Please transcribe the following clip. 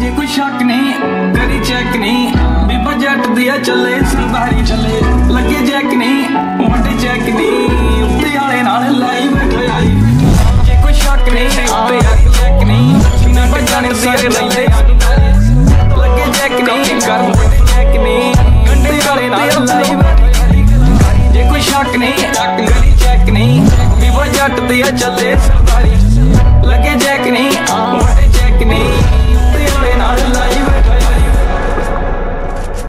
ਜੇ ਕੋਈ ਸ਼ੱਕ ਨਹੀਂ ਕਰੀ ਚੈੱਕ ਨਹੀਂ। ਬੀਬਾ ਜੱਟ ਦੀ ਚੱਲੇ ਸਰਦਾਰੀ ਚੱਲੇ। ਲੱਗੇ ਜੈਕ ਨਹੀਂ ਵੱਡੇ ਚੈੱਕ ਨਹੀਂ ਉੱਤੇ ਵਾਲੇ ਨਾਲ ਲਾਈ ਬੈਠੇ ਆਈ ਜੇ। ਕੋਈ ਸ਼ੱਕ ਨਹੀਂ, ਉੱਤੇ ਆ ਚੈੱਕ ਨਹੀਂ। ਬੀਬਾ ਜੱਟ ਦੀ ਆ। ਲੱਗੇ ਜੈਕ ਨਹੀਂ ਕਰ ਵੱਡੇ ਚੈੱਕ ਨਹੀਂ। ਗੰਡੇ ਵਾਲੇ ਨਾਲ ਲਾਈ ਬੈਠੇ ਜੇ। ਕੋਈ ਸ਼ੱਕ ਨਹੀਂ ਚੱਕ ਚੈੱਕ ਨਹੀਂ। ਬੀਬਾ ਜੱਟ ਦੀ ਚੱਲੇ